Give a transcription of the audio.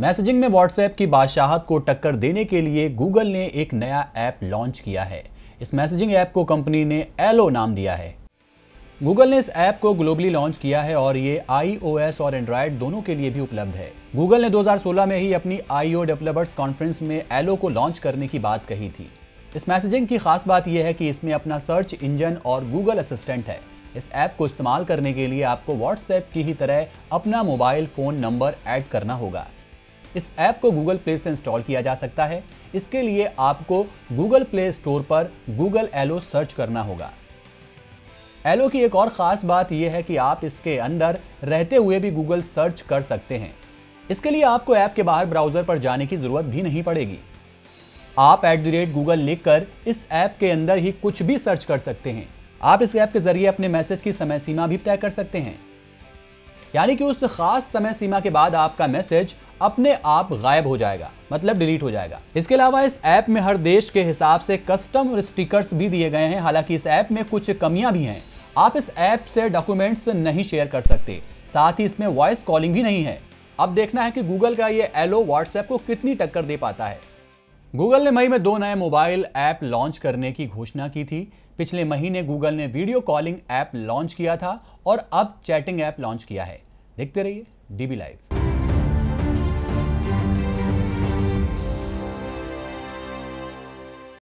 Messaging में WhatsApp की बादशाहत को टक्कर देने के लिए गूगल ने एक नया ऐप लॉन्च किया है। इस मैसेजिंग ऐप को कंपनी ने एलो नाम दिया है। गूगल ने इस ऐप को ग्लोबली लॉन्च किया है और ये iOS और एंड्रॉयड दोनों के लिए भी उपलब्ध है। गूगल ने 2016 में ही अपनी आईओ डेवलपर्स कॉन्फ्रेंस में एलो को लॉन्च करने की बात कही थी। इस मैसेजिंग की खास बात यह है कि इसमें अपना सर्च इंजन और गूगल असिस्टेंट है। इस ऐप को इस्तेमाल करने के लिए आपको व्हाट्सएप की ही तरह अपना मोबाइल फ़ोन नंबर ऐड करना होगा। इस ऐप को गूगल प्ले से इंस्टॉल किया जा सकता है। इसके लिए आपको गूगल प्ले स्टोर पर गूगल एलो सर्च करना होगा। एलो की एक और ख़ास बात यह है कि आप इसके अंदर रहते हुए भी गूगल सर्च कर सकते हैं। इसके लिए आपको ऐप के बाहर ब्राउज़र पर जाने की ज़रूरत भी नहीं पड़ेगी। आप एट द रेट गूगल लिख कर इस ऐप के अंदर ही कुछ भी सर्च कर सकते हैं। आप इस ऐप के ज़रिए अपने मैसेज की समय सीमा भी तय कर सकते हैं। यानी कि उस खास समय सीमा के बाद आपका मैसेज अपने आप गायब हो जाएगा मतलब डिलीट हो जाएगा। इसके अलावा इस ऐप में हर देश के हिसाब से कस्टम स्टिकर्स भी दिए गए हैं। हालाँकि इस ऐप में कुछ कमियाँ भी हैं। आप इस ऐप से डॉक्यूमेंट्स नहीं शेयर कर सकते। साथ ही इसमें वॉइस कॉलिंग भी नहीं है। अब देखना है कि गूगल का ये एलो व्हाट्सएप को कितनी टक्कर दे पाता है। गूगल ने मई में दो नए मोबाइल ऐप लॉन्च करने की घोषणा की थी। पिछले महीने गूगल ने वीडियो कॉलिंग ऐप लॉन्च किया था और अब चैटिंग ऐप लॉन्च किया है। देखते रहिए डीबी लाइव।